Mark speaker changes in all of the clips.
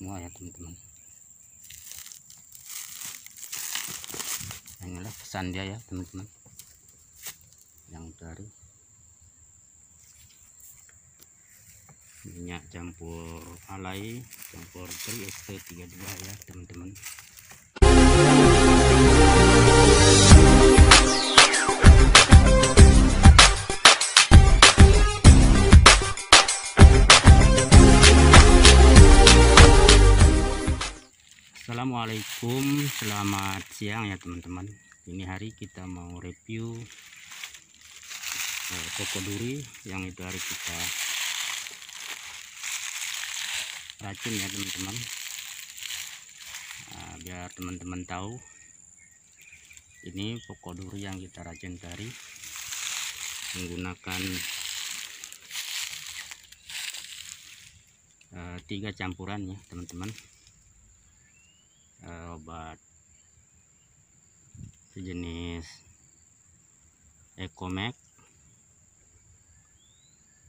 Speaker 1: semua ya teman-teman. Nah, inilah pesan dia ya teman-teman. Yang dari minyak campur alai campur tri ST32 ya teman-teman Assalamualaikum. Selamat siang ya teman-teman. Ini hari kita mau review eh, pokok duri yang itu hari kita racun ya teman-teman. Nah, biar teman-teman tahu ini pokok duri yang kita racun tadi menggunakan eh, tiga campuran ya teman-teman eh, obat. Sejenis Ecomax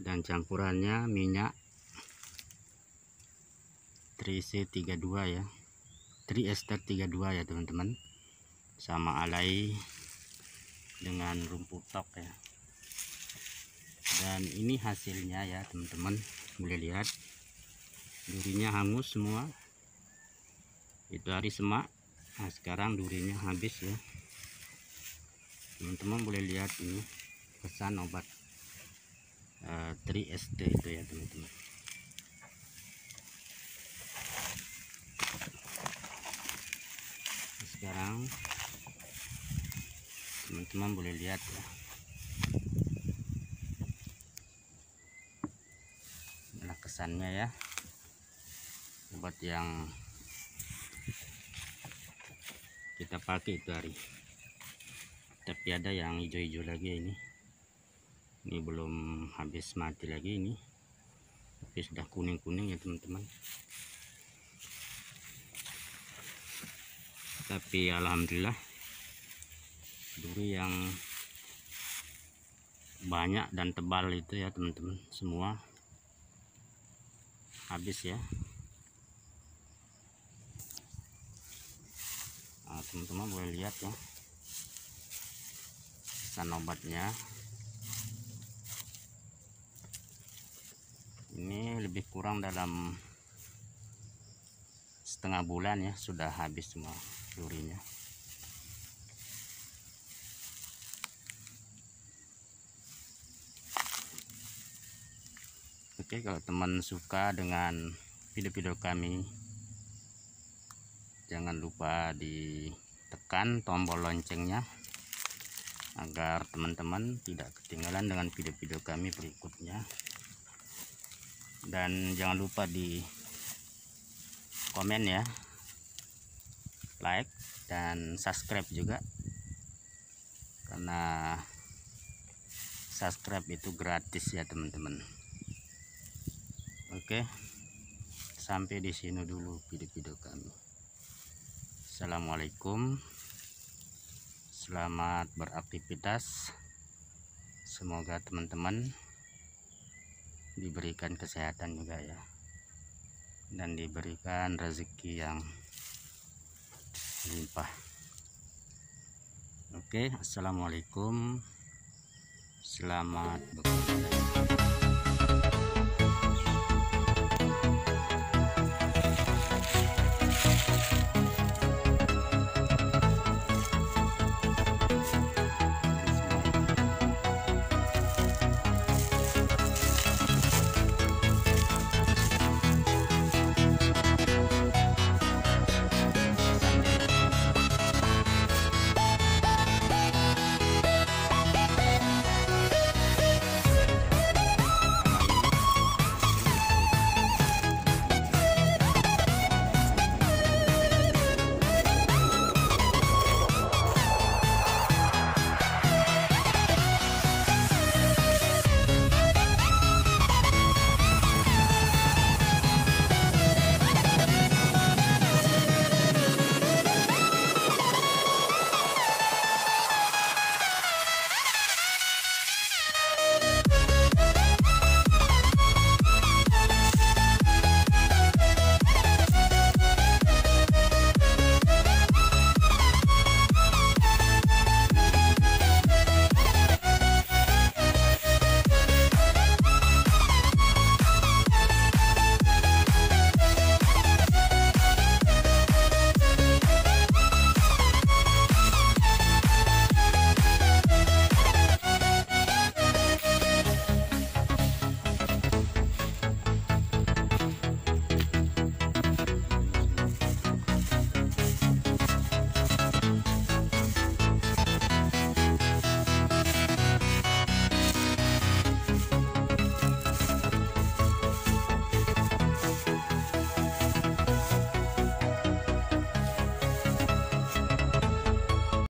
Speaker 1: dan campurannya minyak 3C32 ya. 3Ester 32 ya teman-teman. Sama alai dengan rumput tok ya. Dan ini hasilnya ya teman-teman. Boleh lihat. Durinya hangus semua itu hari semak. Nah sekarang durinya habis ya. Teman-teman boleh lihat ini pesan obat uh, 3ST itu ya teman-teman. Sekarang teman-teman boleh lihat ya. Inilah kesannya ya. Obat yang kita pakai itu hari. Tapi ada yang hijau-hijau lagi ini. Ini belum habis mati lagi ini. Tapi sudah kuning-kuning ya teman-teman. Tapi alhamdulillah duri yang banyak dan tebal itu ya teman-teman semua habis ya teman-teman boleh lihat ya. Pesan obatnya. Ini lebih kurang dalam setengah bulan ya sudah habis semua durinya. Oke kalau teman suka dengan video-video kami jangan lupa ditekan tombol loncengnya agar teman-teman tidak ketinggalan dengan video-video kami berikutnya. Dan jangan lupa di komen ya like dan subscribe juga. Karena subscribe itu gratis ya teman-teman. Oke sampai di sini dulu video-video kami Assalamualaikum. Selamat beraktivitas. Semoga teman-teman diberikan kesehatan juga ya dan diberikan rezeki yang limpah. Oke assalamualaikum. Selamat bekerja